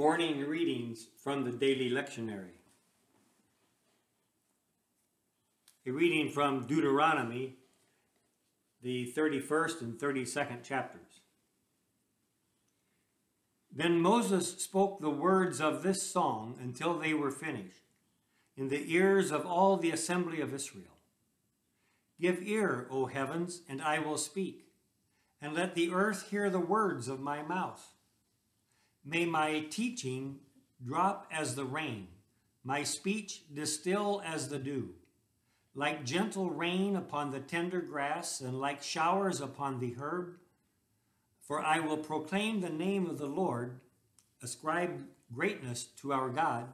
Morning readings from the daily lectionary. A reading from Deuteronomy, the 31st and 32nd chapters. Then Moses spoke the words of this song until they were finished, in the ears of all the assembly of Israel. Give ear, O heavens, and I will speak, and let the earth hear the words of my mouth. May my teaching drop as the rain, my speech distill as the dew, like gentle rain upon the tender grass and like showers upon the herb. For I will proclaim the name of the Lord, ascribe greatness to our God.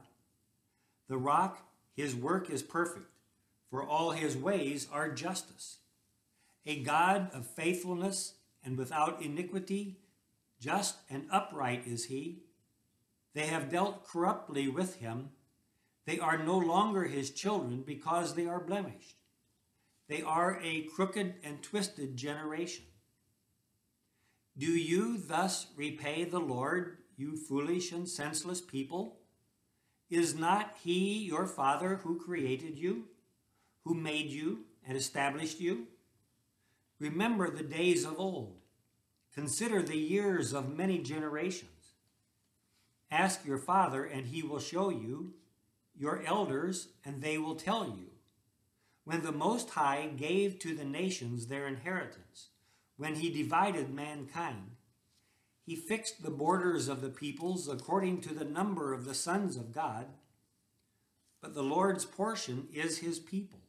The rock, his work is perfect, for all his ways are justice. A God of faithfulness and without iniquity, just and upright is he. They have dealt corruptly with him. They are no longer his children because they are blemished. They are a crooked and twisted generation. Do you thus repay the Lord, you foolish and senseless people? Is not he your father who created you, who made you and established you? Remember the days of old Consider the years of many generations. Ask your father, and he will show you, your elders, and they will tell you. When the Most High gave to the nations their inheritance, when he divided mankind, he fixed the borders of the peoples according to the number of the sons of God. But the Lord's portion is his people,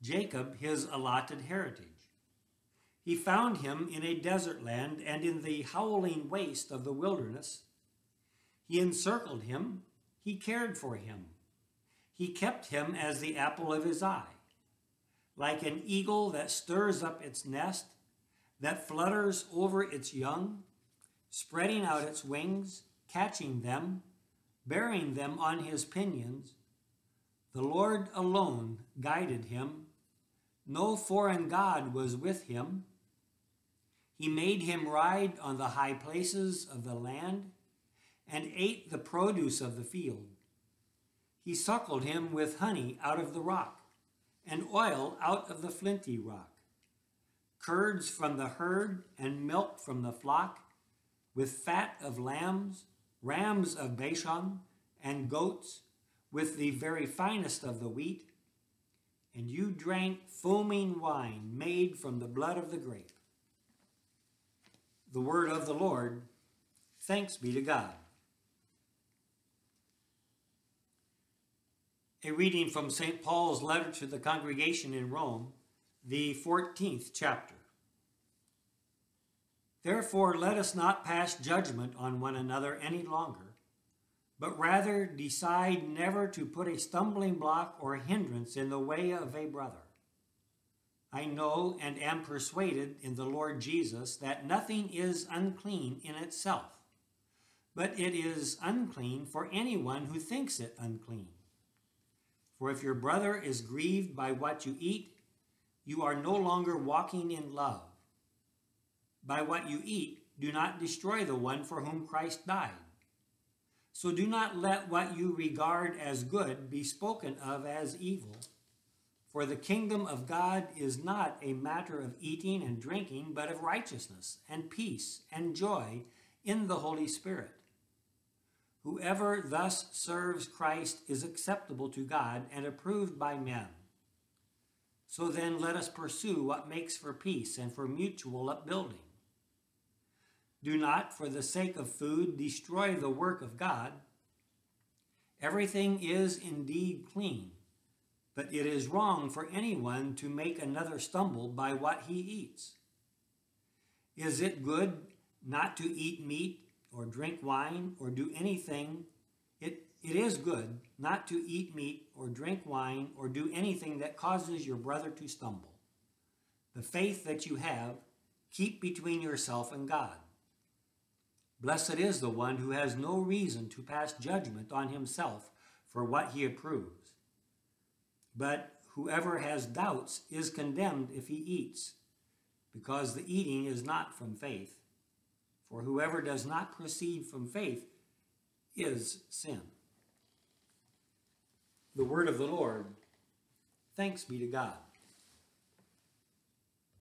Jacob his allotted heritage. He found him in a desert land and in the howling waste of the wilderness. He encircled him, he cared for him. He kept him as the apple of his eye. Like an eagle that stirs up its nest, that flutters over its young, spreading out its wings, catching them, bearing them on his pinions, the Lord alone guided him. No foreign God was with him. He made him ride on the high places of the land and ate the produce of the field. He suckled him with honey out of the rock and oil out of the flinty rock, curds from the herd and milk from the flock, with fat of lambs, rams of Bashan, and goats, with the very finest of the wheat. And you drank foaming wine made from the blood of the grape the word of the Lord. Thanks be to God. A reading from St. Paul's letter to the congregation in Rome, the 14th chapter. Therefore, let us not pass judgment on one another any longer, but rather decide never to put a stumbling block or hindrance in the way of a brother I know and am persuaded in the Lord Jesus that nothing is unclean in itself, but it is unclean for anyone who thinks it unclean. For if your brother is grieved by what you eat, you are no longer walking in love. By what you eat, do not destroy the one for whom Christ died. So do not let what you regard as good be spoken of as evil for the kingdom of God is not a matter of eating and drinking, but of righteousness and peace and joy in the Holy Spirit. Whoever thus serves Christ is acceptable to God and approved by men. So then let us pursue what makes for peace and for mutual upbuilding. Do not, for the sake of food, destroy the work of God. Everything is indeed clean but it is wrong for anyone to make another stumble by what he eats. Is it good not to eat meat or drink wine or do anything? It, it is good not to eat meat or drink wine or do anything that causes your brother to stumble. The faith that you have, keep between yourself and God. Blessed is the one who has no reason to pass judgment on himself for what he approves. But whoever has doubts is condemned if he eats, because the eating is not from faith. For whoever does not proceed from faith is sin. The word of the Lord. Thanks be to God.